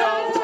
成功。